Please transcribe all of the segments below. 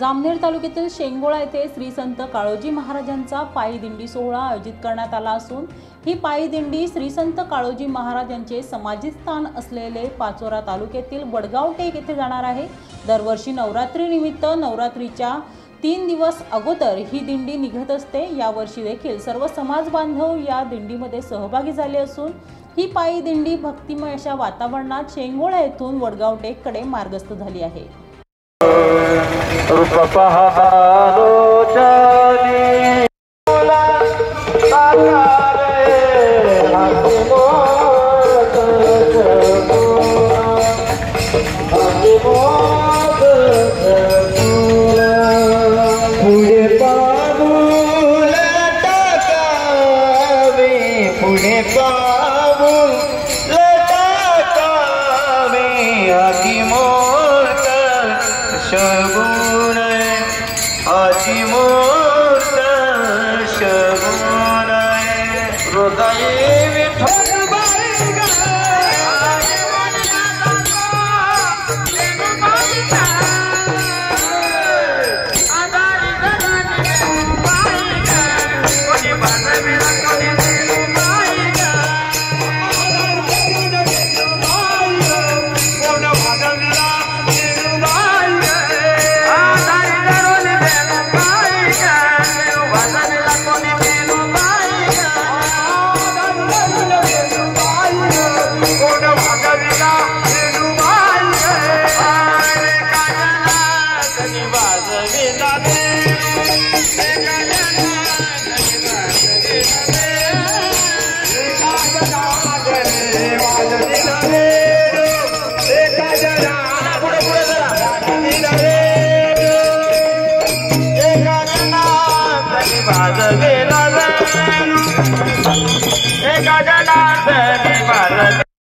जामनेर तालुक्यातील शेंगोळा येथे श्री संत काळोजी महाराजांचा पायी दिंडी सोहळा आयोजित करण्यात आला असून ही पायी दिंडी श्री संत काळोजी महाराज यांचे समाधी स्थान असलेले पाचोरा तालुक्यातील वडगाव टेक येथे जाणार आहे. दरवर्षी नवरात्रीनिमित्त नवरात्रीच्या तीन दिवस अगोदर ही दिंडी निघत असते. यावर्षी देखील सर्व समाज बांधव या दिंडीमध्ये सहभागी झाले असून ही पायी दिंडी भक्तिमय अशा वातावरणात शेंगोळा येथून वडगाव टेककडे मार्गस्थ झाली आहे. रूप पहालोचनी शगुण अतिमूर्त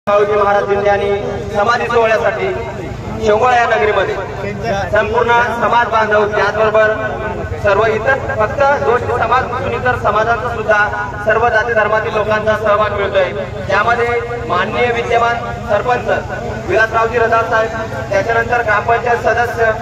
भाऊजी महाराज दिंडी समाधी सोहळ्यासाठी शेवगळा या नगरीमध्ये संपूर्ण समाज बांधव त्याचबरोबर सर्व इतर फक्त दोष समाज नसून इतर समाजाचा सुद्धा सर्व जाती धर्मातील लोकांचा सहभाग मिळतोय. त्यामध्ये माननीय विद्यमान सरपंच विलासरावजी रजाळ साहेब त्याच्यानंतर ग्रामपंचायत सदस्य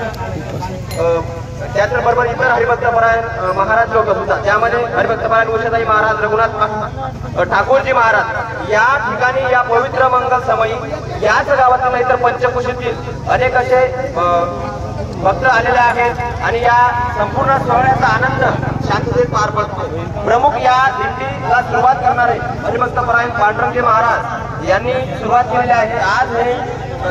त्याचबरोबर इतर हरिभक्तपरायण महाराज लोक सुद्धा त्यामध्ये हरिभक्तपरायण उषाताई महाराज रघुनाथ ठाकूरजी महाराज या ठिकाणी या पवित्र मंगल समयी याच गावातील नाही तर पंचकुशीतील अनेक असे भक्त आलेले आहेत आणि या संपूर्ण सोहळ्याचा आनंद शांततेत पार पडतो. प्रमुख या दिंडीला सुरुवात करणारे हरिभक्तपरायण पांडुरंगजी महाराज यांनी सुरुवात केलेली आहे. आज हे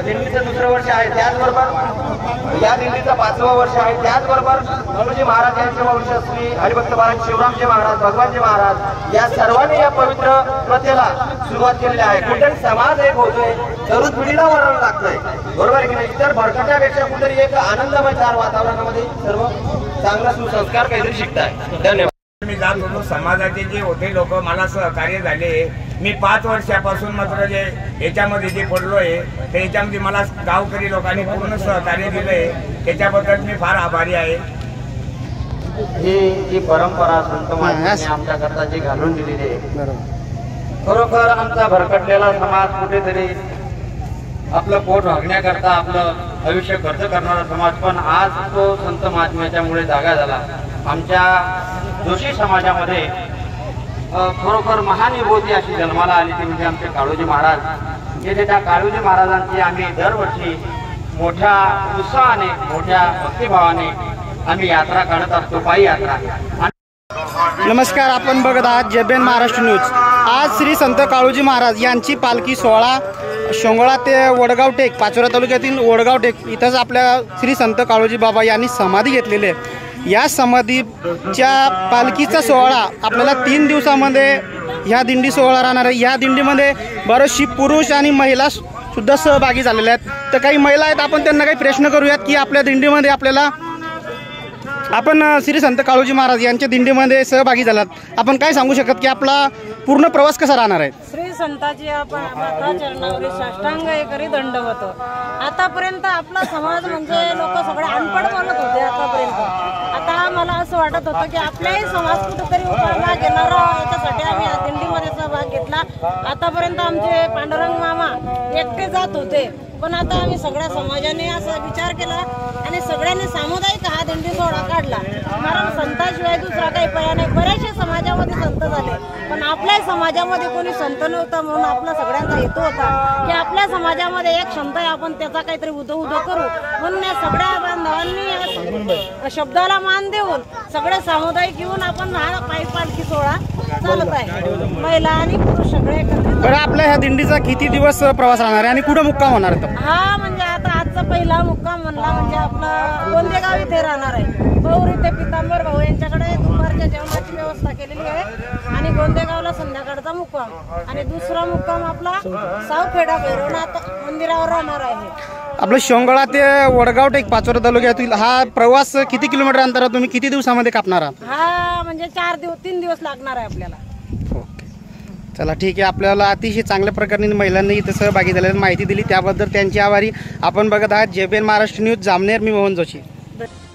दिंडीचं दुसरं वर्ष आहे त्याचबरोबर या दिंडीचं पाचवं वर्ष आहे त्याचबरोबर धनुजी महाराज यांचे वंश श्री हरिभक्त महाराज शिवरामजी महाराज भगवानजी महाराज या सर्वांनी या पवित्र प्रथेला सुरुवात केलेली आहे. कुठे समाज एक होतोय तरुण पिढीला वळण लागतंय. बरोबर आहे की नाही? तर भरकट्यापेक्षा कुठेतरी एक आनंदमय चार वातावरणामध्ये सर्व चांगला सुसंस्कार काहीतरी शिकताय. धन्यवाद. जात होतो समाजाचे जे होते लोक मला सहकार्य झाले. मी पाच वर्षापासून मात्र जे याच्यामध्ये जे पडलोय ते याच्यामध्ये मला गावकरी लोकांनी पूर्ण सहकार्य दिलंय. त्याच्याबद्दल मी फार आभारी आहे. ही जी परंपरा संत आमच्याकरता जी घालून दिलेली आहे खरोखर आमचा भरकटलेला समाज कुठेतरी आपलं पोट भागण्याकरता आपलं आयुष्य खर्च करणारा समाज. पण आज तो संत महात्म्याच्यामुळे जागा झाला. आमच्या जोशी समाजामध्ये खरोखर महान विभूती अशी जन्माला आली ती म्हणजे आमचे काळोजी महाराज. येथे त्या काळोजी महाराजांची आम्ही दरवर्षी मोठ्या उत्साहाने मोठ्या भक्तिभावाने आम्ही यात्रा काढत असतो पायी यात्रा नमस्कार आपण बघत आहात जेबेन महाराष्ट्र न्यूज. आज श्री संत काळूजी महाराज यांची पालखी सोहळा शोंगळा ते वडगाव टेक पाचोरा तालुक्यातील वडगाव टेक इथंच आपल्या श्री संत काळोजी बाबा यांनी समाधी घेतलेली आहे. या समाधीच्या पालखीचा सोहळा आपल्याला तीन दिवसामध्ये ह्या दिंडी सोहळा राहणार आहे. या दिंडीमध्ये बरेचशी पुरुष आणि महिला सुद्धा सहभागी झालेल्या आहेत. तर काही महिला आहेत आपण त्यांना काही प्रश्न करूयात की आपल्या दिंडीमध्ये आपल्याला आपण श्री संत काळोजी महाराज यांच्या दिंडीमध्ये सहभागी झालात. आपण काय सांगू शकत की आपला पूर्ण प्रवास कसा राहणार आहे? श्री संताजी आपण माता साष्टांग हे करी दंड होतो. आतापर्यंत आपला समाज म्हणजे लोक सगळे अनपड बोलत होते आतापर्यंत. आता मला असं वाटत होतं की आपलाही समाज कुठेतरी भाग घेणार याच्यासाठी आम्ही दिंडीमध्ये सहभाग घेतला. आतापर्यंत आमचे पांडुरंग मामा एकटे जात होते. पण आता आम्ही सगळ्या समाजाने असा विचार केला आणि सगळ्यांनी सामुदायिक हा दिंडी सोहळा काढला. कारण संताशिवाय दुसरा काही पर्याय नाही. बरेचसे समाजामध्ये संत झाले. आपल्या समाजामध्ये कोणी संत नव्हता म्हणून आपला सगळ्यांचा हेतू होता. की आपल्या समाजामध्ये एक क्षमता आहे आपण त्याचा काहीतरी उदो उदो करू. म्हणून या सगळ्या बांधवांनी शब्दाला मान देऊन सगळे सामुदायिक येऊन आपण हा पायी पालखी सोहळा चालत आहे. महिला आणि पुरुष सगळे एकत्रित. बरं आपल्या ह्या दिंडीचा किती दिवस प्रवास राहणार आहे आणि कुठं मुक्काम होणार? हा म्हणजे आता आजचा पहिला मुक्काम म्हणला म्हणजे आपला गोंदेगाव इथे राहणार आहे. पौर इथे पितांबर भाऊ यांच्याकडे दुपारच्या जेवणाची व्यवस्था केलेली आहे. आणि गोंदेगावला संध्याकाळचा मुक्काम. आणि दुसरा मुक्काम आपला सावखेडा भैरवनाथ मंदिरावर राहणार आहे. आपलं शोंगळा ते वडगाव टेक पाचोरा तालुक्यातील हा प्रवास किती किलोमीटर अंतरावर तुम्ही किती दिवसामध्ये कापणार आहात? हा म्हणजे चार दिवस तीन दिवस लागणार आहे आपल्याला. ओके. चला ठीक आहे. आपल्याला अतिशय चांगल्या प्रकारे महिलांनी इथं सहभागी झाल्याची माहिती दिली. त्याबद्दल त्यांची आभारी आपण बघत आहात. जेबीएन महाराष्ट्र न्यूज जामनेर मी मोहन जोशी.